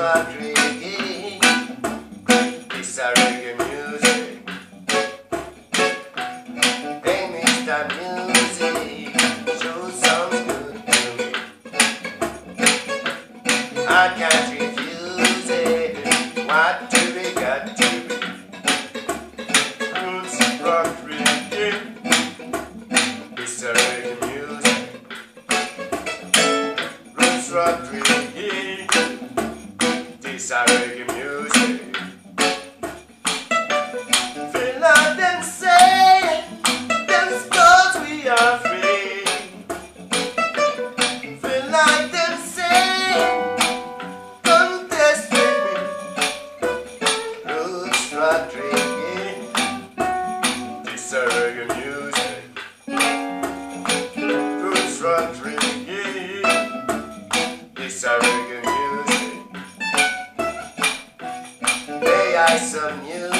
Rock reggae. This a reggae music. Hey, Mr. Music, sure sounds good to me. I can't. What do we got to be? Roots rock reggae. This reggae music. Roots rock. A reggae music. I some music.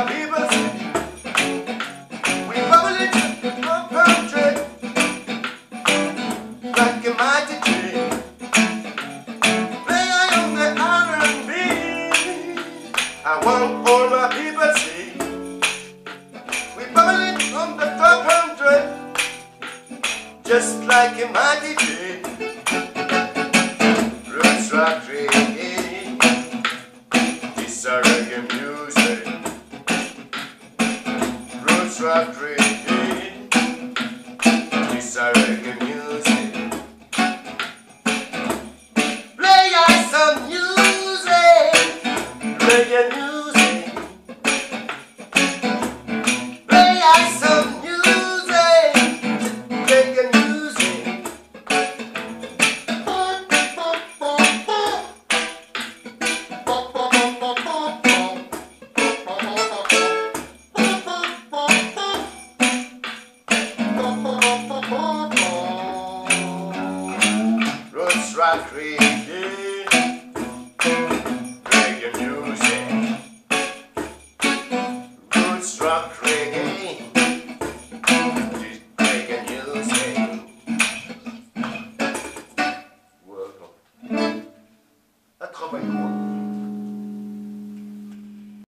We bubble it up like a mighty tree. Play on the. I want all people. We bubble it on the top hundred, just like a mighty tree. Roots rock reggae, this a reggae Roots rock Roots rock reggae, music. Rock